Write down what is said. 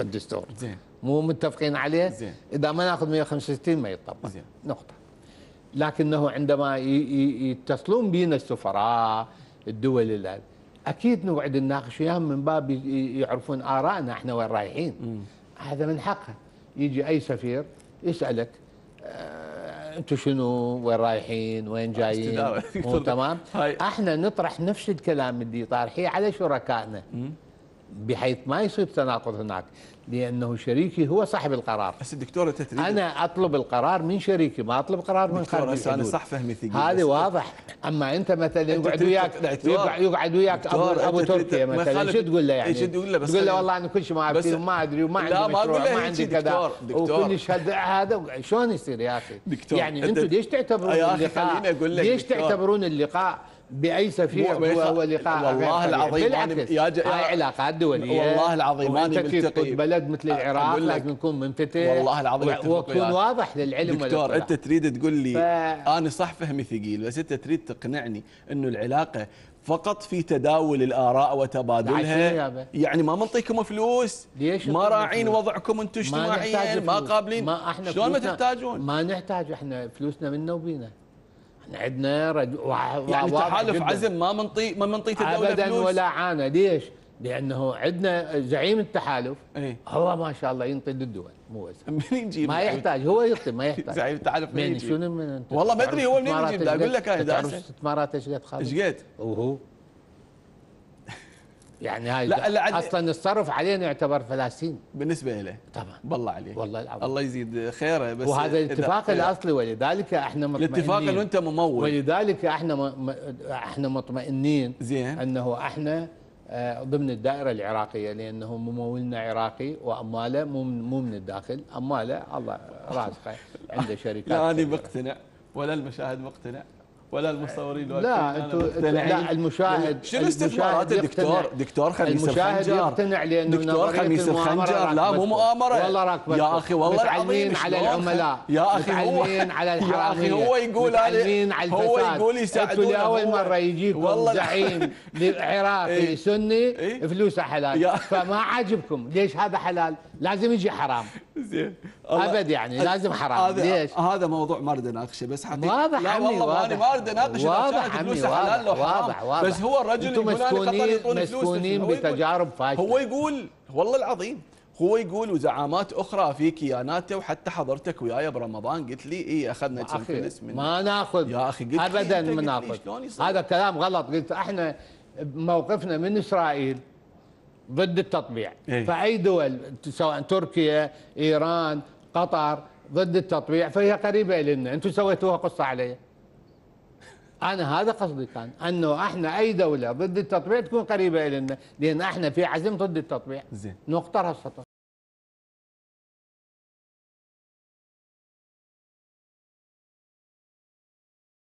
الدستور. زين. مو متفقين عليه؟ زين. إذا ما ناخذ 165 ما يطبق. زين. نقطة. لكنه عندما يتصلون بينا السفراء الدول أكيد نقعد نناقش وياهم من باب يعرفون ارائنا إحنا وين رايحين؟ هذا من حقه. يجي أي سفير يسألك آه، أنتم شنو؟ وين رايحين؟ وين جايين استدارة. مو تمام. إحنا نطرح نفس الكلام اللي طارحيه على شركائنا. بحيث ما يصير تناقض هناك لأنه شريكي هو صاحب القرار. بس الدكتور انت تريد أنا أطلب القرار من شريكي ما أطلب قرار من خارج أنا صح فهمي ثقيل بس- واضح. أما أنت مثلا يقعد وياك. يقعد, وياك ابو, تريد- تركيا مثلا. شو تقول له يعني؟ إيش تقول له؟ بس تقول له والله أنا كل شيء ما أعرف وما أدري وما لا، عندي ما له ما عندي كذا. وكلش هذا هذا شلون يصير يا أخي؟ دكتور، يعني أنتم ليش تعتبرون اللقاء؟ ليش. تعتبرون اللقاء؟ بأي سفير مو- ما هو, يخ- هو لقاء والله؟ العظيم يا ج- هاي علاقات دولية والله العظيم وأنت ملتقي. تقود بلد مثل العراق. لازم يكون منفتح والله العظيم و- أتفق ويكون وياك. واضح للعلم دكتور. أنت تريد تقول لي ف- أنا صح فهمي ثقيل بس أنت تريد تقنعني إنه العلاقة فقط في تداول الآراء وتبادلها؟ يعني ما منطيكم فلوس ليش ما راعين؟ وضعكم أنتم ما اجتماعيا ما فلوس. قابلين ما إحنا شلون ما تحتاجون ما نحتاج إحنا فلوسنا منا وبينا عندنا رج... وا- يعني تحالف. عزم ما منطي ما منطي تداول ابدا فلوس ولا عانى ليش؟ لأنه عندنا زعيم التحالف إيه هو ما شاء الله ينطي للدول مو بس منين يجيب ما يحتاج هو يعطي ما يحتاج زعيم التحالف من؟ شنو من والله ما أدري هو منين يجيب، قد؟ لك داسة. استثمارات إيش قد خالد؟ إيش قد؟ وهو يعني هاي لا، لا، أصلا الصرف علينا يعتبر فلاسين. بالنسبة له طبعا. بالله عليك. والله العظيم. الله يزيد خيره بس وهذا الاتفاق الأصلي ولذلك إحنا مطمئنين. الاتفاق انه أنت ممول. ولذلك إحنا م... إحنا مطمئنين زين. أنه إحنا آه، ضمن الدائرة العراقية لأنه ممولنا عراقي وامواله مو من مو من الداخل. امواله الله رازقه عنده شركات لا أنا كبيرة. مقتنع ولا المشاهد مقتنع. ولا المصورين ولا لا أنتوا. لا المشاهد شنو استثمارات يقتنع. دكتور خميس المشاهد الخنجر يقتنع لأنه دكتور خميس الخنجر لا مو. مؤامرة والله راكبتكم يا أخي والله العظيم على؟ العملاء يا أخي هو متعلمين على يا أخي هو يقول على هو يقول أنتوا يساعدونا لأول هو- مرة يجيكم والله. زعيم عراقي إيه. سني إيه. فلوسه حلال فما عاجبكم ليش هذا حلال لازم يجي حرام زين أبد يعني، لازم حرام. هذا ليش؟ هذا موضوع ما اريد اناقشه بس حقيقة واضح لا والله واضح. ما اريد اناقش إذا واضح عمي، واضح، واضح، واضح. بس هو الرجل أنتم مسكونين مسكونين بتجارب فاشلة هو يقول والله العظيم هو يقول وزعامات أخرى في كياناته وحتى حضرتك وياي برمضان قلت لي اي أخذنا فلس من ما ناخذ يا أخي قلت ابدا ما ناخذ؟ هذا كلام غلط قلت إحنا موقفنا من إسرائيل ضد التطبيع. إيه. فأي دول سواء تركيا إيران قطر ضد التطبيع فهي قريبة لنا أنتم سويتوها قصة علي. أنا هذا قصدي كان أنه إحنا أي دولة ضد التطبيع تكون قريبة لنا لأن إحنا في عزم ضد التطبيع. زين. نقطة السطر